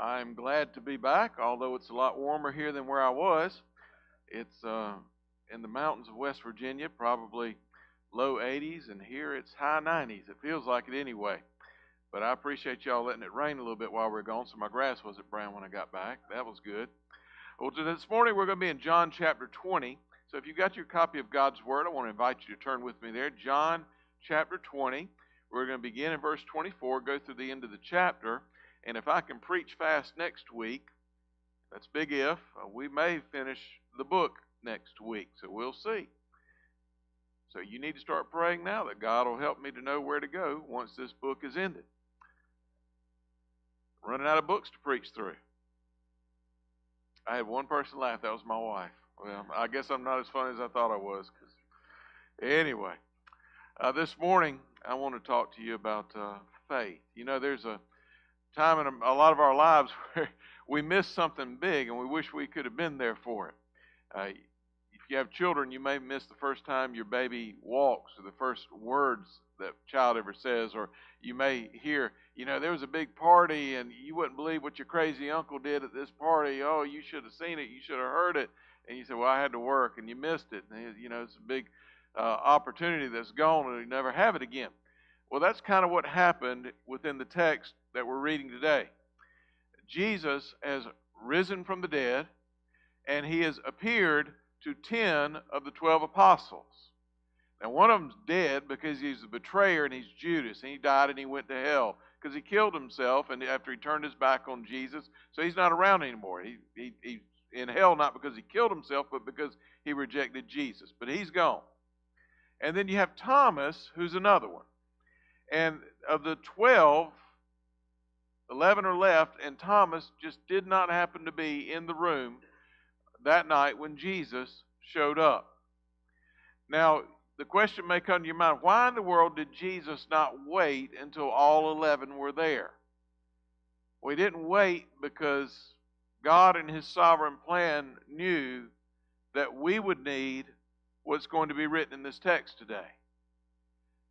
I'm glad to be back, although it's a lot warmer here than where I was. It's uh, in the mountains of West Virginia, probably low 80s, and here it's high 90s. It feels like it anyway. But I appreciate y'all letting it rain a little bit while we are gone, so my grass wasn't brown when I got back. That was good. Well, this morning we're going to be in John chapter 20. So if you've got your copy of God's Word, I want to invite you to turn with me there. John chapter 20. We're going to begin in verse 24, go through the end of the chapter. And if I can preach fast next week, that's big if, uh, we may finish the book next week. So we'll see. So you need to start praying now that God will help me to know where to go once this book is ended. Running out of books to preach through. I had one person laugh. That was my wife. Well, I guess I'm not as funny as I thought I was. Cause anyway, uh, this morning I want to talk to you about uh, faith. You know, there's a time in a, lot of our lives where we miss something big and we wish we could have been there for it. Uh, if you have children, you may miss the first time your baby walks or the first words that child ever says, or you may hear, you know, there was a big party and you wouldn't believe what your crazy uncle did at this party. Oh, you should have seen it. You should have heard it. And you say, well, I had to work and you missed it. And, you know, it's a big uh, opportunity that's gone and you never have it again. Well, that's kind of what happened within the text that we're reading today. Jesus has risen from the dead, and he has appeared to 10 of the 12 apostles. Now, one of them's dead because he's a betrayer and he's Judas, and he died and he went to hell because he killed himself and after he turned his back on Jesus. So he's not around anymore. He, he, he's in hell not because he killed himself, but because he rejected Jesus. But he's gone. And then you have Thomas, who's another one. And of the 12, 11 are left, and Thomas just did not happen to be in the room that night when Jesus showed up. Now, the question may come to your mind why in the world did Jesus not wait until all 11 were there? He didn't wait because God, in His sovereign plan, knew that we would need what's going to be written in this text today.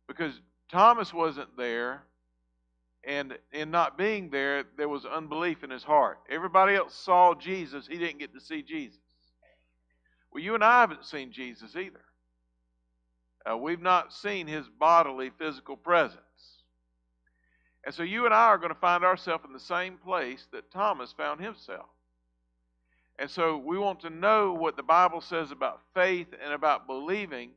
Because Thomas wasn't there, and in not being there, there was unbelief in his heart. Everybody else saw Jesus, he didn't get to see Jesus. Well, you and I haven't seen Jesus either. Uh, we've not seen his bodily, physical presence. And so you and I are going to find ourselves in the same place that Thomas found himself. And so we want to know what the Bible says about faith and about believing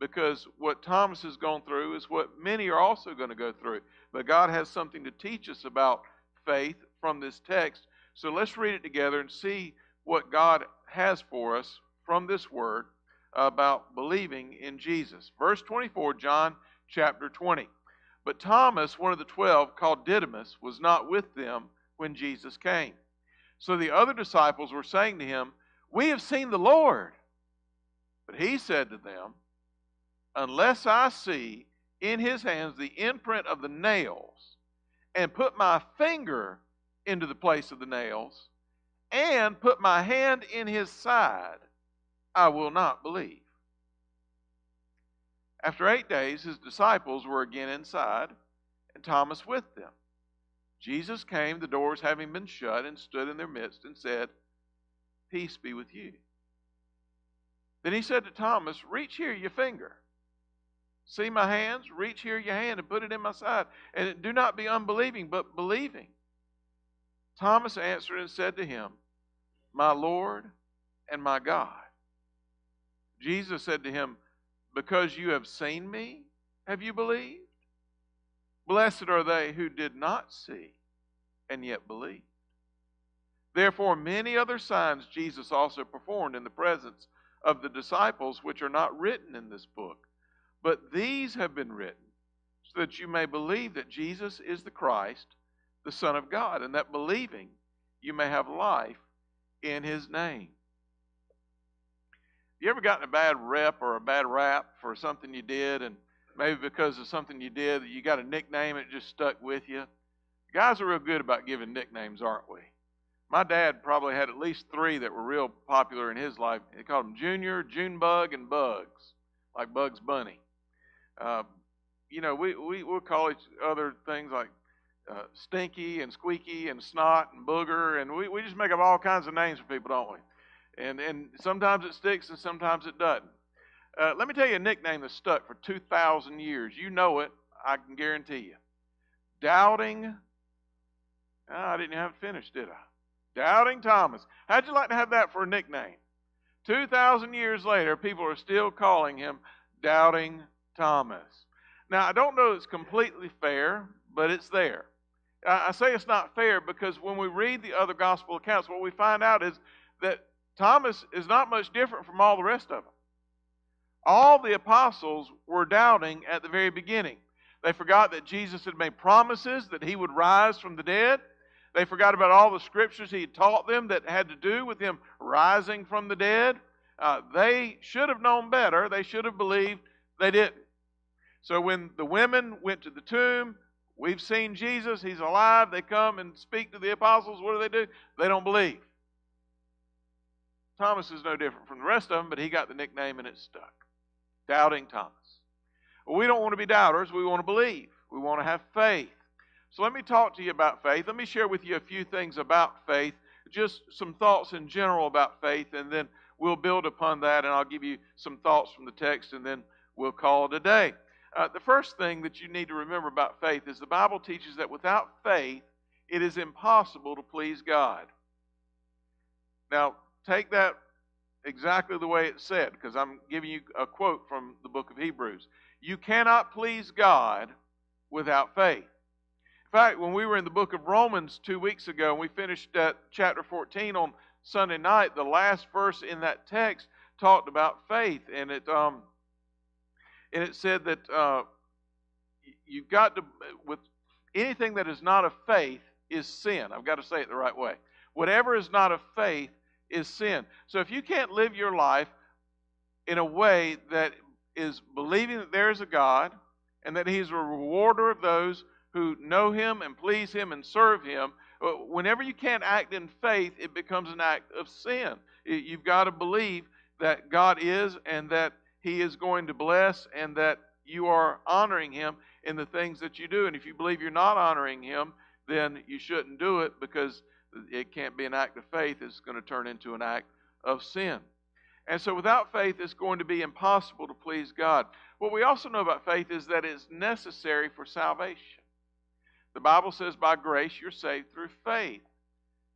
because what Thomas has gone through is what many are also going to go through. But God has something to teach us about faith from this text. So let's read it together and see what God has for us from this word about believing in Jesus. Verse 24, John chapter 20. But Thomas, one of the twelve, called Didymus, was not with them when Jesus came. So the other disciples were saying to him, We have seen the Lord. But he said to them, Unless I see in his hands the imprint of the nails, and put my finger into the place of the nails, and put my hand in his side, I will not believe. After eight days, his disciples were again inside, and Thomas with them. Jesus came, the doors having been shut, and stood in their midst and said, Peace be with you. Then he said to Thomas, Reach here your finger. See my hands? Reach here your hand and put it in my side. And do not be unbelieving, but believing. Thomas answered and said to him, My Lord and my God. Jesus said to him, Because you have seen me, have you believed? Blessed are they who did not see and yet believed. Therefore, many other signs Jesus also performed in the presence of the disciples, which are not written in this book. But these have been written so that you may believe that Jesus is the Christ, the Son of God, and that believing you may have life in his name. You ever gotten a bad rep or a bad rap for something you did and maybe because of something you did, you got a nickname and it just stuck with you. Guys are real good about giving nicknames, aren't we? My dad probably had at least three that were real popular in his life. He called them Junior, Junebug, and Bugs, like Bugs Bunny. Uh, you know, we, we, we'll call each other things like uh, stinky and squeaky and snot and booger, and we, we just make up all kinds of names for people, don't we? And, and sometimes it sticks and sometimes it doesn't. Uh, let me tell you a nickname that's stuck for 2,000 years. You know it, I can guarantee you. Doubting. Oh, I didn't have it finished, did I? Doubting Thomas. How'd you like to have that for a nickname? 2,000 years later, people are still calling him Doubting Thomas. Now, I don't know it's completely fair, but it's there. I say it's not fair because when we read the other gospel accounts, what we find out is that Thomas is not much different from all the rest of them. All the apostles were doubting at the very beginning. They forgot that Jesus had made promises that he would rise from the dead. They forgot about all the scriptures he had taught them that had to do with him rising from the dead. Uh, they should have known better. They should have believed. They didn't. So when the women went to the tomb, we've seen Jesus, he's alive. They come and speak to the apostles. What do they do? They don't believe. Thomas is no different from the rest of them, but he got the nickname and it stuck. Doubting Thomas. Well, we don't want to be doubters. We want to believe. We want to have faith. So let me talk to you about faith. Let me share with you a few things about faith, just some thoughts in general about faith, and then we'll build upon that, and I'll give you some thoughts from the text, and then we'll call it a day. Uh, the first thing that you need to remember about faith is the Bible teaches that without faith, it is impossible to please God. Now, take that exactly the way it's said, because I'm giving you a quote from the book of Hebrews. You cannot please God without faith. In fact, when we were in the book of Romans two weeks ago, and we finished at chapter 14 on Sunday night, the last verse in that text talked about faith, and it um, and it said that uh, you've got to with anything that is not of faith is sin. I've got to say it the right way. Whatever is not of faith is sin. So if you can't live your life in a way that is believing that there is a God and that He's a rewarder of those who know Him and please Him and serve Him, uh, whenever you can't act in faith, it becomes an act of sin. You've got to believe that God is and that He is going to bless and that you are honoring Him in the things that you do. And if you believe you're not honoring Him, then you shouldn't do it because it can't be an act of faith. It's going to turn into an act of sin. And so without faith, it's going to be impossible to please God. What we also know about faith is that it's necessary for salvation. The Bible says, by grace you're saved through faith.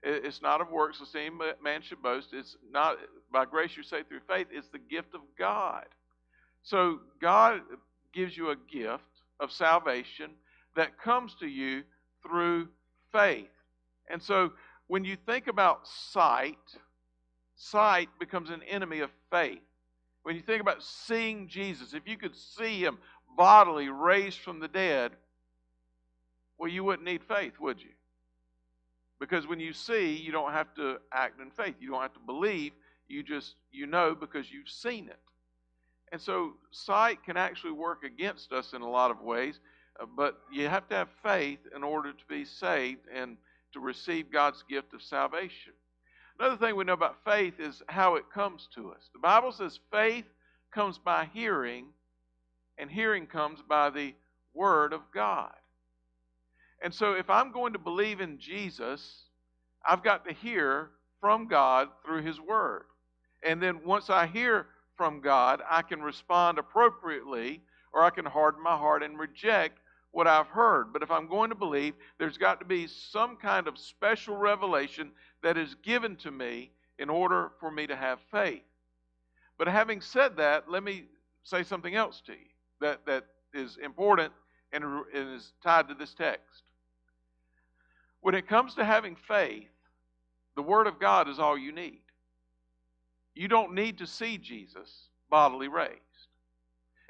It's not of works, the same man should boast. It's not by grace you're saved through faith. It's the gift of God. So God gives you a gift of salvation that comes to you through faith. And so when you think about sight, sight becomes an enemy of faith. When you think about seeing Jesus, if you could see him bodily raised from the dead, well, you wouldn't need faith, would you? Because when you see, you don't have to act in faith. You don't have to believe. You just, you know because you've seen it. And so sight can actually work against us in a lot of ways, uh, but you have to have faith in order to be saved and to receive God's gift of salvation. Another thing we know about faith is how it comes to us. The Bible says faith comes by hearing, and hearing comes by the Word of God. And so if I'm going to believe in Jesus, I've got to hear from God through His Word. And then once I hear from God, I can respond appropriately, or I can harden my heart and reject what I've heard. But if I'm going to believe, there's got to be some kind of special revelation that is given to me in order for me to have faith. But having said that, let me say something else to you that, that is important and is tied to this text. When it comes to having faith, the Word of God is all you need. You don't need to see Jesus bodily raised.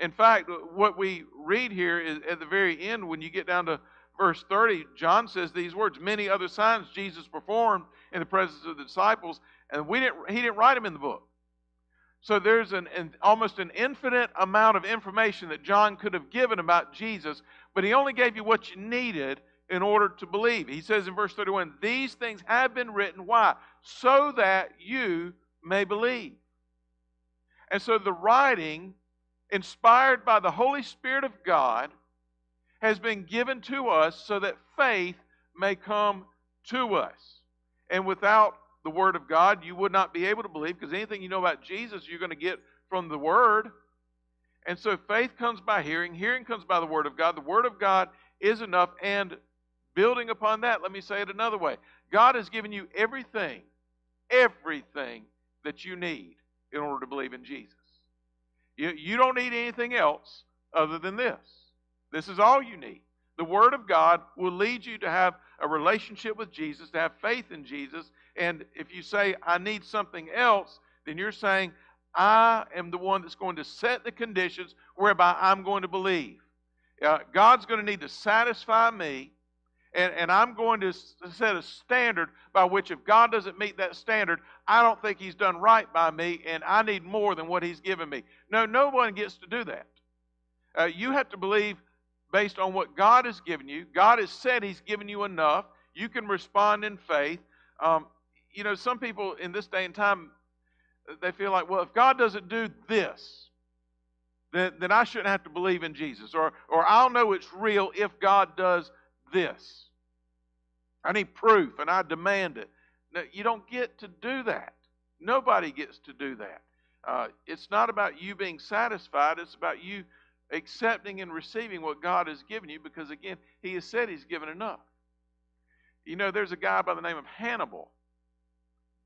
In fact, what we read here is at the very end, when you get down to verse 30, John says these words Many other signs Jesus performed in the presence of the disciples, and we didn't, he didn't write them in the book. So there's an, an, almost an infinite amount of information that John could have given about Jesus, but he only gave you what you needed in order to believe. He says in verse 31, These things have been written. Why? So that you may believe. And so the writing inspired by the Holy Spirit of God, has been given to us so that faith may come to us. And without the Word of God, you would not be able to believe because anything you know about Jesus, you're going to get from the Word. And so faith comes by hearing, hearing comes by the Word of God. The Word of God is enough. And building upon that, let me say it another way God has given you everything, everything that you need in order to believe in Jesus. You, you don't need anything else other than this. This is all you need. The Word of God will lead you to have a relationship with Jesus, to have faith in Jesus. And if you say, I need something else, then you're saying, I am the one that's going to set the conditions whereby I'm going to believe. Uh, God's going to need to satisfy me, and, and I'm going to set a standard by which if God doesn't meet that standard, I don't think He's done right by me, and I need more than what He's given me. No, no one gets to do that. Uh, you have to believe based on what God has given you. God has said He's given you enough. You can respond in faith. Um, you know, some people in this day and time, they feel like, well, if God doesn't do this, then, then I shouldn't have to believe in Jesus. Or, or I'll know it's real if God does this. I need proof and I demand it. No, you don't get to do that. Nobody gets to do that. Uh, it's not about you being satisfied, it's about you accepting and receiving what God has given you because, again, He has said He's given enough. You know, there's a guy by the name of Hannibal.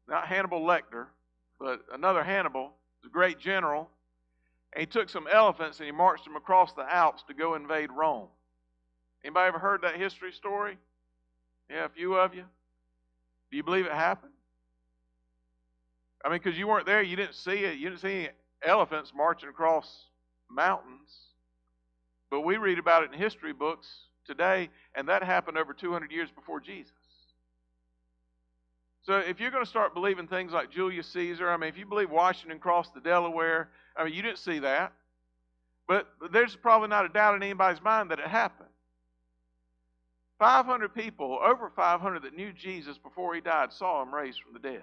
Not Hannibal Lecter, but another Hannibal, the great general. And he took some elephants and he marched them across the Alps to go invade Rome. Anybody ever heard that history story? Yeah, a few of you. Do you believe it happened? I mean, because you weren't there, you didn't see it. You didn't see any elephants marching across mountains. But we read about it in history books today, and that happened over 200 years before Jesus. So if you're going to start believing things like Julius Caesar, I mean, if you believe Washington crossed the Delaware, I mean, you didn't see that. But there's probably not a doubt in anybody's mind that it happened. 500 people, over 500 that knew Jesus before he died, saw him raised from the dead.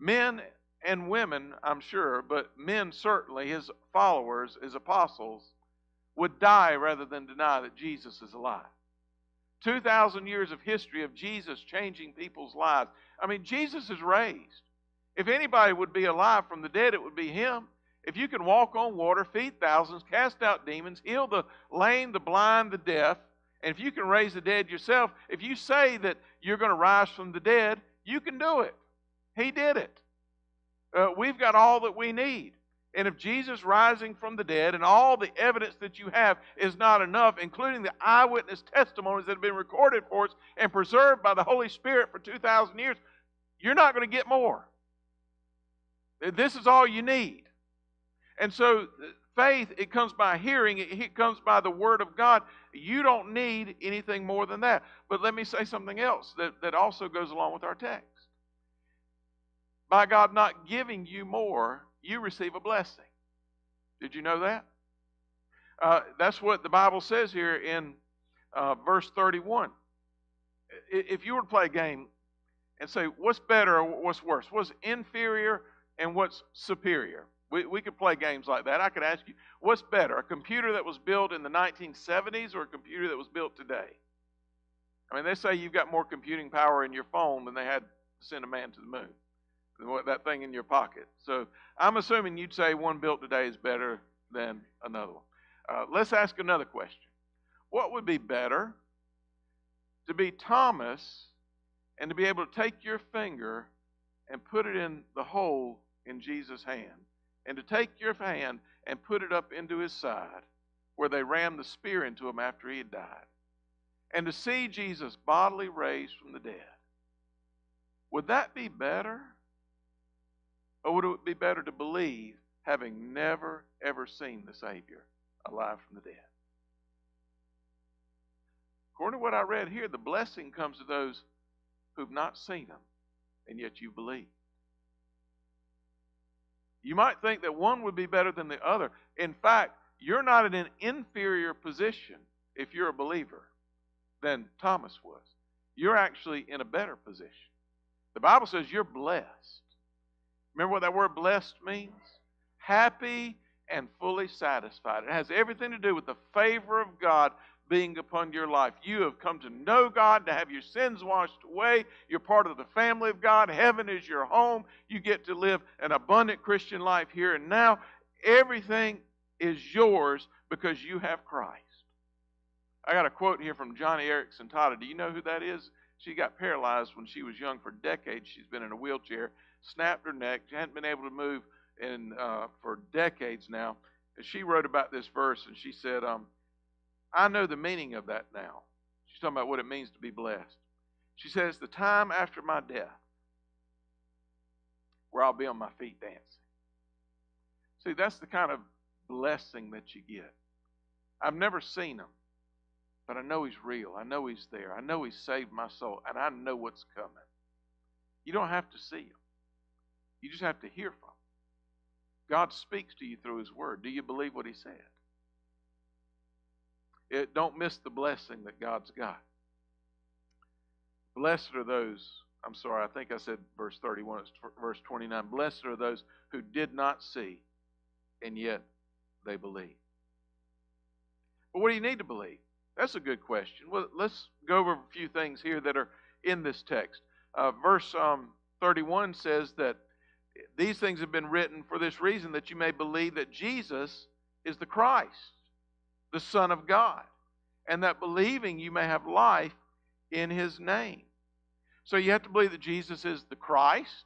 Men and women, I'm sure, but men certainly, his followers, his apostles, would die rather than deny that Jesus is alive. 2,000 years of history of Jesus changing people's lives. I mean, Jesus is raised. If anybody would be alive from the dead, it would be him. If you can walk on water, feed thousands, cast out demons, heal the lame, the blind, the deaf, and if you can raise the dead yourself, if you say that you're going to rise from the dead, you can do it. He did it. Uh, we've got all that we need. And if Jesus rising from the dead and all the evidence that you have is not enough, including the eyewitness testimonies that have been recorded for us and preserved by the Holy Spirit for 2,000 years, you're not going to get more. This is all you need. And so, faith, it comes by hearing, it comes by the Word of God. You don't need anything more than that. But let me say something else that, that also goes along with our text. By God not giving you more, you receive a blessing. Did you know that? Uh, that's what the Bible says here in uh, verse 31. If you were to play a game and say, what's better or what's worse? What's inferior and what's superior? We, we could play games like that. I could ask you, what's better, a computer that was built in the 1970s or a computer that was built today? I mean, they say you've got more computing power in your phone than they had to send a man to the moon that thing in your pocket. So I'm assuming you'd say one built today is better than another one. Uh, let's ask another question. What would be better? To be Thomas and to be able to take your finger and put it in the hole in Jesus' hand, and to take your hand and put it up into his side where they rammed the spear into him after he had died, and to see Jesus bodily raised from the dead. Would that be better? Or would it be better to believe having never, ever seen the Savior alive from the dead? According to what I read here, the blessing comes to those who've not seen Him, and yet you believe. You might think that one would be better than the other. In fact, you're not in an inferior position if you're a believer than Thomas was. You're actually in a better position. The Bible says you're blessed. Remember what that word blessed means? Happy and fully satisfied. It has everything to do with the favor of God being upon your life. You have come to know God, to have your sins washed away. You're part of the family of God. Heaven is your home. You get to live an abundant Christian life here and now. Everything is yours because you have Christ. I got a quote here from Joni Eareckson Tada. Do you know who that is? She got paralyzed when she was young for decades. She's been in a wheelchair, snapped her neck, she hadn't been able to move in uh, for decades now. And she wrote about this verse, and she said, um, "I know the meaning of that now." She's talking about what it means to be blessed. She says, "The time after my death, where I'll be on my feet dancing." See, that's the kind of blessing that you get. I've never seen him, but I know he's real. I know he's there. I know he saved my soul, and I know what's coming. You don't have to see him. You just have to hear from him. God speaks to you through His Word. Do you believe what He said? It, don't miss the blessing that God's got. Blessed are those, I'm sorry, I think I said verse 31, it's verse 29. Blessed are those who did not see, and yet they believe. But what do you need to believe? That's a good question. Well, let's go over a few things here that are in this text. Uh, verse um, 31 says that these things have been written for this reason that you may believe that Jesus is the Christ, the Son of God, and that believing you may have life in His name. So you have to believe that Jesus is the Christ.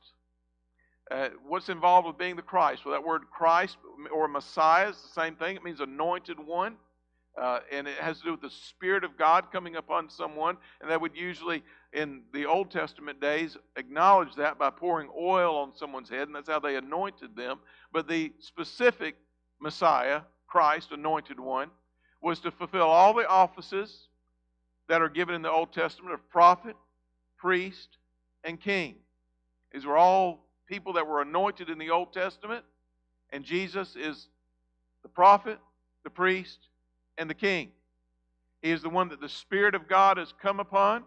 Uh, what's involved with being the Christ? Well, that word Christ or Messiah is the same thing. It means anointed one. Uh, and it has to do with the Spirit of God coming upon someone. And that would usually in the Old Testament days acknowledge that by pouring oil on someone's head, and that's how they anointed them. But the specific Messiah, Christ, anointed one, was to fulfill all the offices that are given in the Old Testament of prophet, priest, and king. These were all people that were anointed in the Old Testament, and Jesus is the prophet, the priest, and the king. He is the one that the Spirit of God has come upon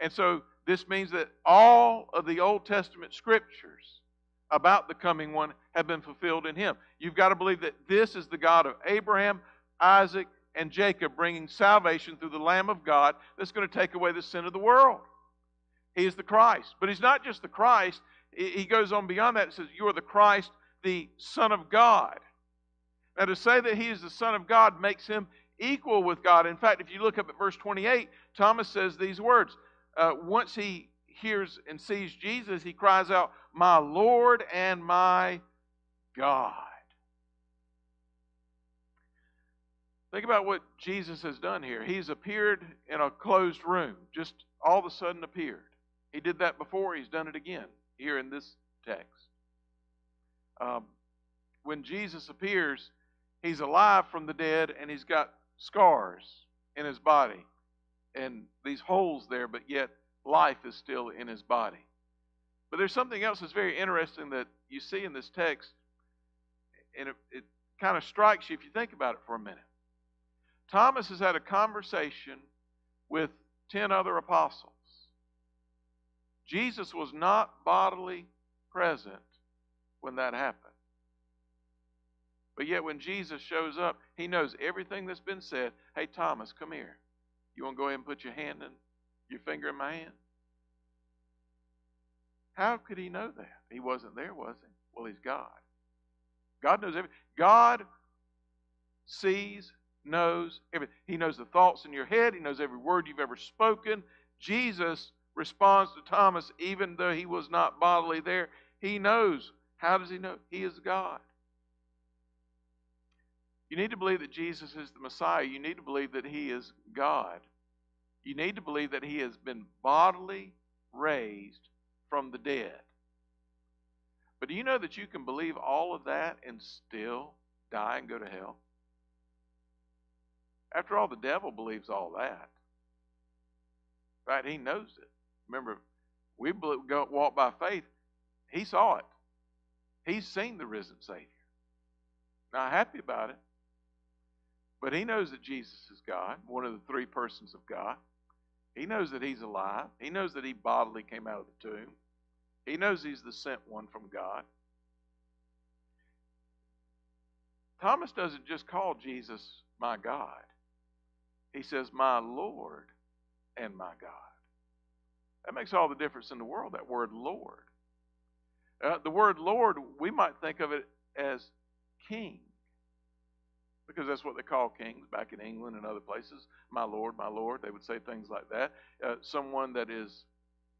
and so this means that all of the Old Testament scriptures about the coming one have been fulfilled in him. You've got to believe that this is the God of Abraham, Isaac, and Jacob, bringing salvation through the Lamb of God that's going to take away the sin of the world. He is the Christ. But he's not just the Christ, he goes on beyond that and says, You are the Christ, the Son of God. Now, to say that he is the Son of God makes him equal with God. In fact, if you look up at verse 28, Thomas says these words uh, once he hears and sees Jesus, he cries out, My Lord and my God. Think about what Jesus has done here. He's appeared in a closed room, just all of a sudden appeared. He did that before, he's done it again here in this text. Um, when Jesus appears, he's alive from the dead and he's got scars in his body and these holes there, but yet life is still in his body. But there's something else that's very interesting that you see in this text, and it, it kind of strikes you if you think about it for a minute. Thomas has had a conversation with 10 other apostles. Jesus was not bodily present when that happened. But yet, when Jesus shows up, he knows everything that's been said. Hey, Thomas, come here. You want to go ahead and put your hand in your finger in my hand? How could he know that? He wasn't there, was he? Well, he's God. God knows everything. God sees, knows everything. He knows the thoughts in your head. He knows every word you've ever spoken. Jesus responds to Thomas even though he was not bodily there. He knows. How does he know? He is God. You need to believe that Jesus is the Messiah. You need to believe that He is God. You need to believe that He has been bodily raised from the dead. But do you know that you can believe all of that and still die and go to hell? After all, the devil believes all that. Right? He knows it. Remember, we walk by faith. He saw it. He's seen the risen Savior. Not happy about it. But he knows that Jesus is God, one of the three persons of God. He knows that he's alive. He knows that he bodily came out of the tomb. He knows he's the sent one from God. Thomas doesn't just call Jesus my God. He says, My Lord and my God. That makes all the difference in the world, that word Lord. Uh, the word Lord, we might think of it as king, because that's what they call kings back in England and other places. My Lord, my Lord. They would say things like that. Uh, someone that is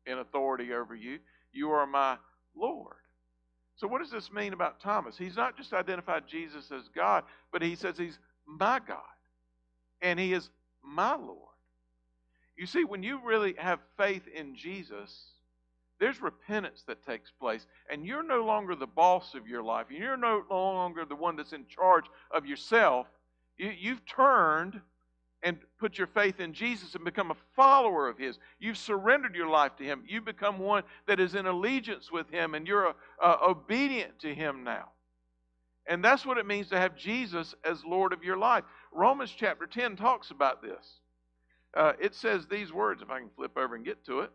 in authority over you. You are my Lord. So, what does this mean about Thomas? He's not just identified Jesus as God, but he says he's my God and he is my Lord. You see, when you really have faith in Jesus, there's repentance that takes place, and you're no longer the boss of your life. You're no longer the one that's in charge of yourself. You, you've turned and put your faith in Jesus and become a follower of His. You've surrendered your life to Him. You become one that is in allegiance with Him, and you're uh, obedient to Him now. And that's what it means to have Jesus as Lord of your life. Romans chapter 10 talks about this. Uh, it says these words, if I can flip over and get to it.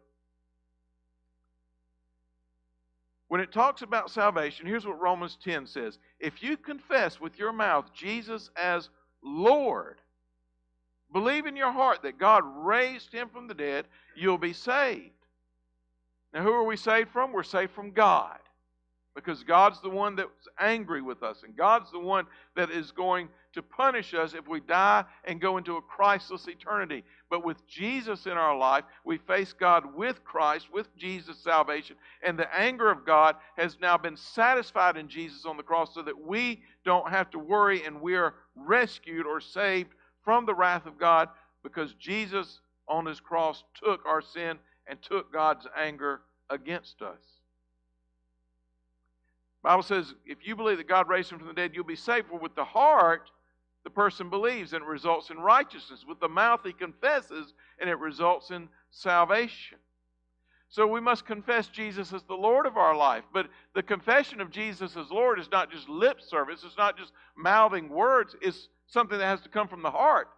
When it talks about salvation, here's what Romans 10 says If you confess with your mouth Jesus as Lord, Believe in your heart that God raised him from the dead, you'll be saved. Now, who are we saved from? We're saved from God. Because God's the one that's angry with us, and God's the one that is going to punish us if we die and go into a Christless eternity. But with Jesus in our life, we face God with Christ, with Jesus' salvation, and the anger of God has now been satisfied in Jesus on the cross so that we don't have to worry and we are rescued or saved from the wrath of God because Jesus on his cross took our sin and took God's anger against us. Bible says if you believe that God raised him from the dead, you'll be saved. For with the heart, the person believes and it results in righteousness. With the mouth, he confesses and it results in salvation. So we must confess Jesus as the Lord of our life. But the confession of Jesus as Lord is not just lip service, it's not just mouthing words, it's something that has to come from the heart.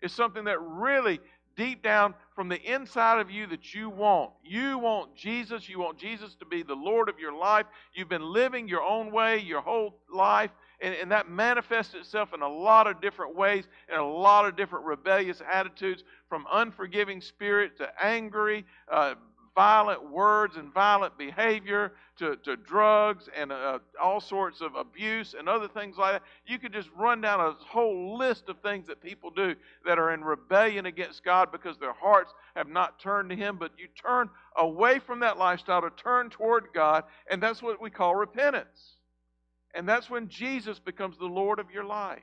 It's something that really deep down from the inside of you that you want. You want Jesus. You want Jesus to be the Lord of your life. You've been living your own way your whole life, and, and that manifests itself in a lot of different ways, in a lot of different rebellious attitudes, from unforgiving spirit to angry, uh, violent words and violent behavior to, to drugs and uh, all sorts of abuse and other things like that. You could just run down a whole list of things that people do that are in rebellion against God because their hearts have not turned to Him. But you turn away from that lifestyle to turn toward God, and that's what we call repentance. And that's when Jesus becomes the Lord of your life.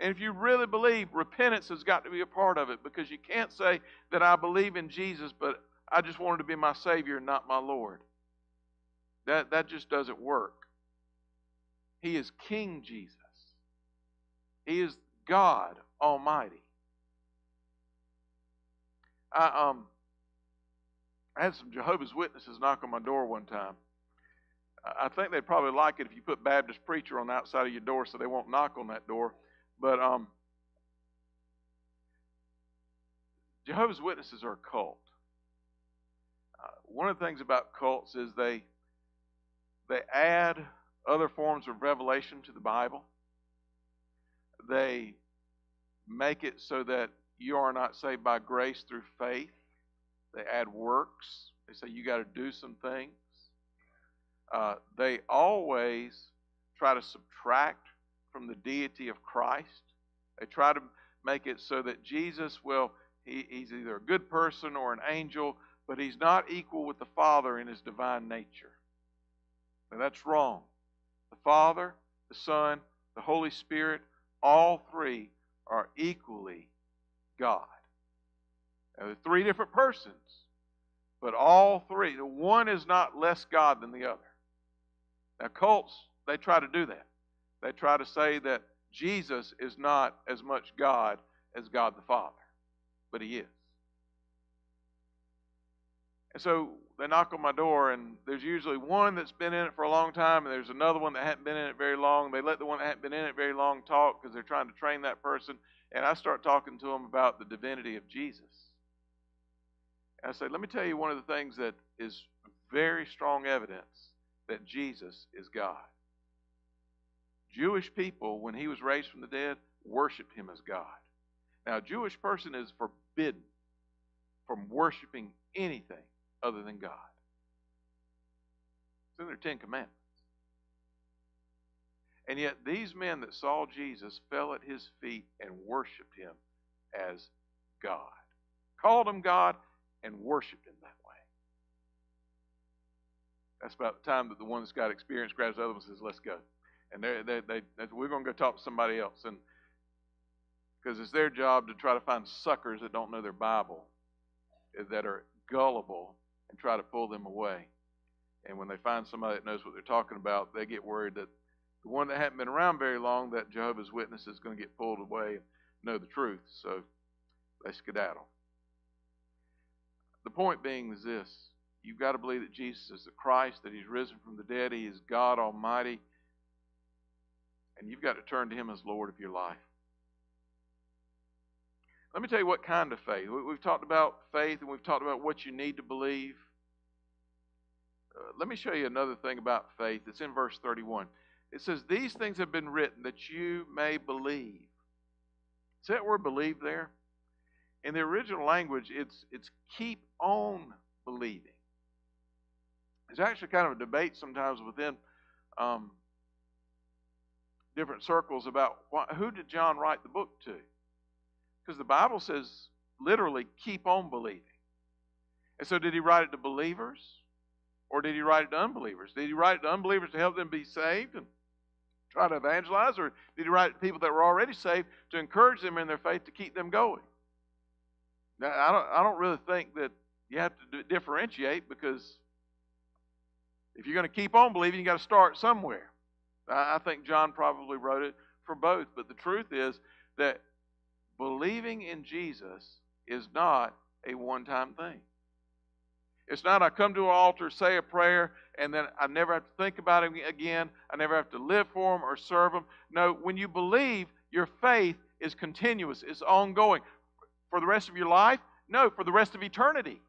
And if you really believe, repentance has got to be a part of it because you can't say that I believe in Jesus, but I just wanted to be my Savior and not my Lord. That, that just doesn't work. He is King Jesus, He is God Almighty. I, um, I had some Jehovah's Witnesses knock on my door one time. I think they'd probably like it if you put Baptist preacher on the outside of your door so they won't knock on that door. But um, Jehovah's Witnesses are a cult one of the things about cults is they they add other forms of revelation to the Bible. They make it so that you are not saved by grace through faith. They add works. They say you got to do some things. Uh, they always try to subtract from the deity of Christ. They try to make it so that Jesus will, he, he's either a good person or an angel, but he's not equal with the Father in his divine nature. Now that's wrong. The Father, the Son, the Holy Spirit, all three are equally God. They're three different persons, but all three. the One is not less God than the other. Now, cults, they try to do that. They try to say that Jesus is not as much God as God the Father, but He is. And so they knock on my door, and there's usually one that's been in it for a long time, and there's another one that hadn't been in it very long. They let the one that hadn't been in it very long talk because they're trying to train that person. And I start talking to them about the divinity of Jesus. And I say, let me tell you one of the things that is very strong evidence that Jesus is God. Jewish people, when he was raised from the dead, worshiped him as God. Now, a Jewish person is forbidden from worshiping anything other than God. It's in their Ten Commandments. And yet, these men that saw Jesus fell at his feet and worshiped him as God. Called him God and worshiped him that way. That's about the time that the one that's got experience grabs the other one and says, Let's go. And they they, they, we're going to go talk to somebody else. And because it's their job to try to find suckers that don't know their Bible, eh, that are gullible, and try to pull them away. And when they find somebody that knows what they're talking about, they get worried that the one that hadn't been around very long, that Jehovah's Witness, is going to get pulled away and know the truth. So they skedaddle. The point being is this you've got to believe that Jesus is the Christ, that He's risen from the dead, He is God Almighty, and you've got to turn to Him as Lord of your life. Let me tell you what kind of faith. We've talked about faith and we've talked about what you need to believe. Uh, let me show you another thing about faith. It's in verse 31. It says, These things have been written that you may believe. Is that word believe there? In the original language, it's, it's keep on believing. There's actually kind of a debate sometimes within um, different circles about why, who did John write the book to? Because the Bible says literally, keep on believing. And so, did he write it to believers? Or did he write it to unbelievers? Did he write it to unbelievers to help them be saved and try to evangelize? Or did he write it to people that were already saved to encourage them in their faith to keep them going? Now, I don't, I don't really think that you have to differentiate because if you're going to keep on believing, you got to start somewhere. I think John probably wrote it for both, but the truth is that believing in Jesus is not a one time thing. It's not I come to an altar, say a prayer, and then I never have to think about him again. I never have to live for him or serve him. No, when you believe, your faith is continuous, it's ongoing. For the rest of your life? No, for the rest of eternity.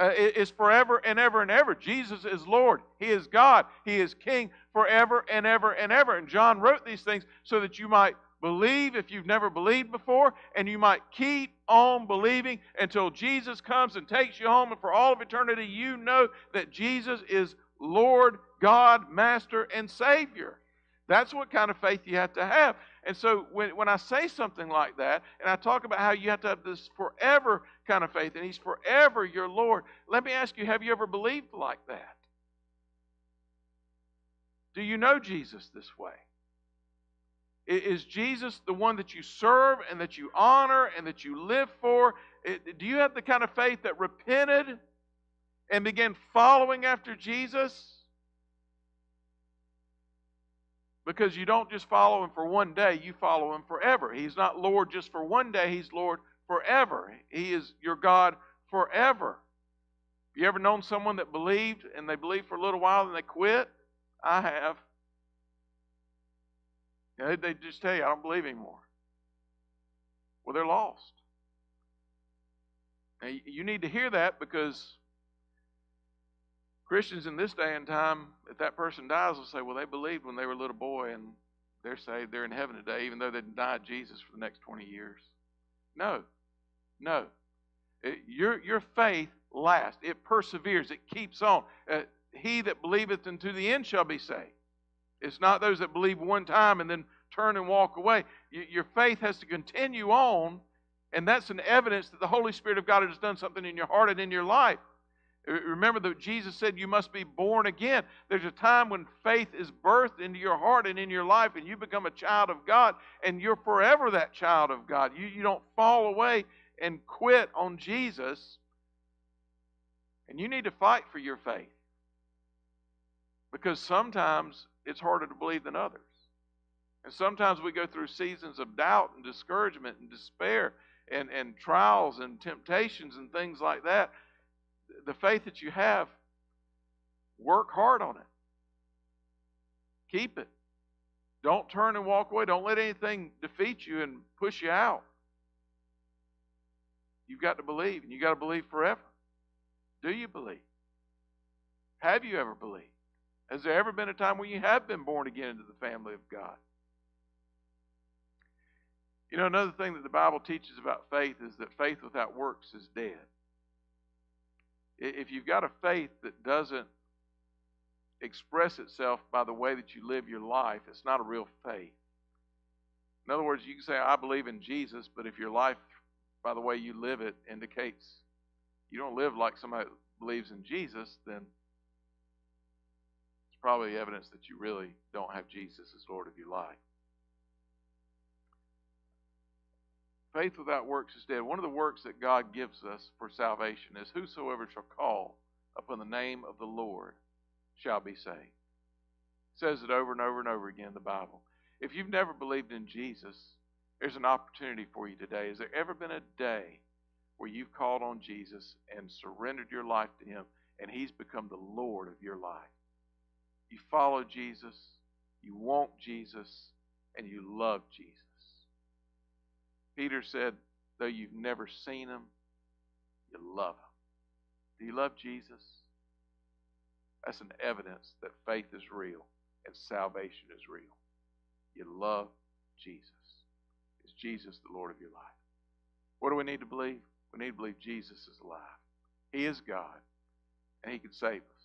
Uh, it's forever and ever and ever. Jesus is Lord. He is God. He is King forever and ever and ever. And John wrote these things so that you might Believe if you've never believed before, and you might keep on believing until Jesus comes and takes you home. And for all of eternity, you know that Jesus is Lord, God, Master, and Savior. That's what kind of faith you have to have. And so when, when I say something like that, and I talk about how you have to have this forever kind of faith, and He's forever your Lord, let me ask you have you ever believed like that? Do you know Jesus this way? Is Jesus the one that you serve and that you honor and that you live for? Do you have the kind of faith that repented and began following after Jesus? Because you don't just follow him for one day, you follow him forever. He's not Lord just for one day, he's Lord forever. He is your God forever. You ever known someone that believed and they believed for a little while and they quit? I have. They just tell you, I don't believe anymore. Well, they're lost. Now, you need to hear that because Christians in this day and time, if that person dies, will say, well, they believed when they were a little boy and they're saved, they're in heaven today, even though they denied Jesus for the next 20 years. No. No. It, your, your faith lasts, it perseveres, it keeps on. Uh, he that believeth unto the end shall be saved. It's not those that believe one time and then turn and walk away. Your faith has to continue on, and that's an evidence that the Holy Spirit of God has done something in your heart and in your life. Remember that Jesus said you must be born again. There's a time when faith is birthed into your heart and in your life, and you become a child of God, and you're forever that child of God. You, you don't fall away and quit on Jesus. And you need to fight for your faith. Because sometimes it's harder to believe than others. And sometimes we go through seasons of doubt and discouragement and despair and, and trials and temptations and things like that. The faith that you have, work hard on it. Keep it. Don't turn and walk away. Don't let anything defeat you and push you out. You've got to believe, and you've got to believe forever. Do you believe? Have you ever believed? Has there ever been a time when you have been born again into the family of God? You know, another thing that the Bible teaches about faith is that faith without works is dead. If you've got a faith that doesn't express itself by the way that you live your life, it's not a real faith. In other words, you can say, I believe in Jesus, but if your life, by the way you live it, indicates you don't live like somebody that believes in Jesus, then it's probably evidence that you really don't have Jesus as Lord of your life. Faith without works is dead. One of the works that God gives us for salvation is whosoever shall call upon the name of the Lord shall be saved. It says it over and over and over again in the Bible. If you've never believed in Jesus, there's an opportunity for you today. Has there ever been a day where you've called on Jesus and surrendered your life to Him and He's become the Lord of your life? You follow Jesus, you want Jesus, and you love Jesus. Peter said, though you've never seen him, you love him. Do you love Jesus? That's an evidence that faith is real and salvation is real. You love Jesus. Is Jesus the Lord of your life? What do we need to believe? We need to believe Jesus is alive. He is God, and He can save us.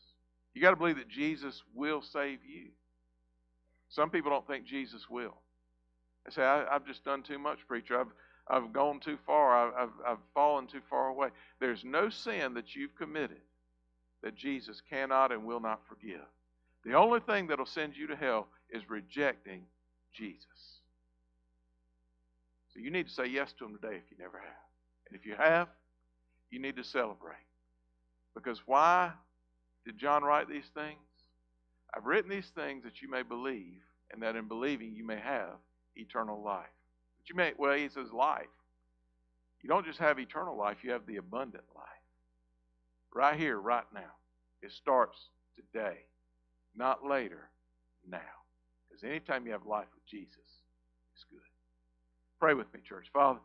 You got to believe that Jesus will save you. Some people don't think Jesus will. They say, I, have just done too much, preacher. I've I've gone too far. I've, I've fallen too far away. There's no sin that you've committed that Jesus cannot and will not forgive. The only thing that'll send you to hell is rejecting Jesus. So you need to say yes to Him today if you never have. And if you have, you need to celebrate. Because why did John write these things? I've written these things that you may believe, and that in believing you may have eternal life. You may, well, he says life. You don't just have eternal life, you have the abundant life. Right here, right now. It starts today, not later, now. Because anytime you have life with Jesus, it's good. Pray with me, church. Father,